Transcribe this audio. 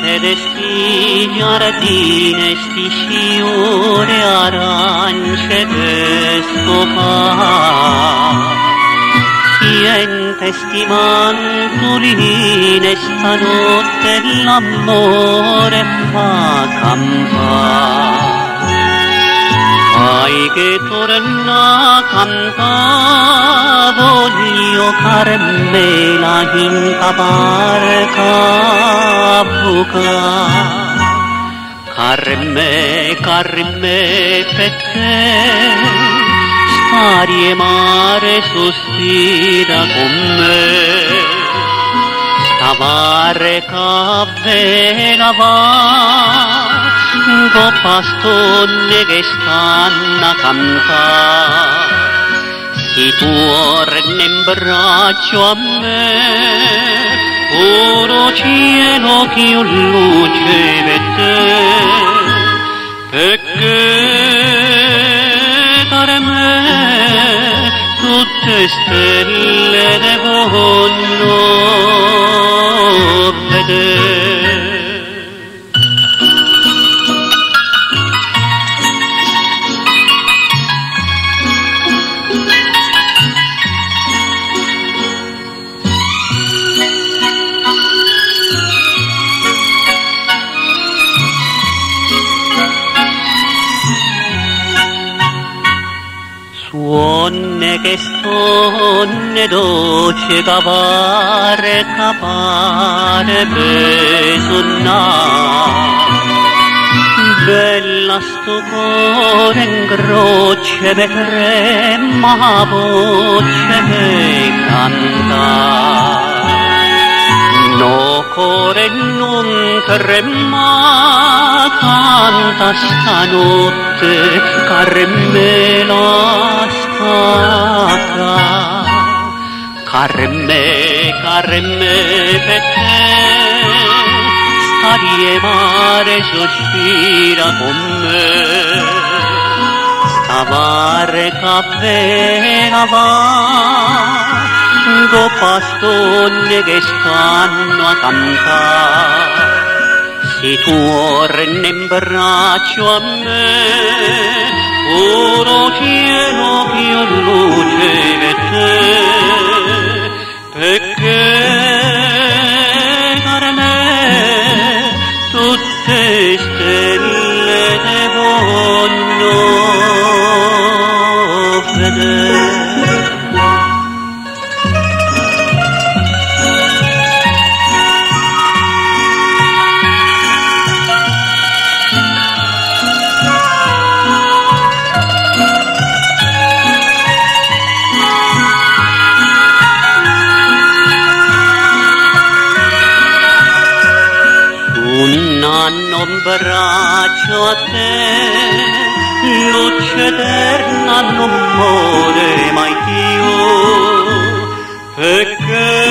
Ferești iar dinești și ore aranșe de scopar. Siente stimantul in notte l'amore fa campar. Fai che torna a voglio Carmela in caparca juca Carme, carme pe te mare suspira con me Stavare ca venava Go pastone che stanno a Si tuor orne braccio a me Oro cielo che ch'io luce vette, perché dare me tutte stelle devono vedere. Suonne che stonne dolce cavare capare besonnare Bella sto cuore in croce me trema voce me canta. No cuore non trema canta stanotte Carmela Carme, Carme per te Starie mare sospira con me. Sta barca appena va Do pastone che stanno a cantare Si torna in braccio a me Oro cielo più luce di te anno in braccio a luce eterna non muore mai più, perché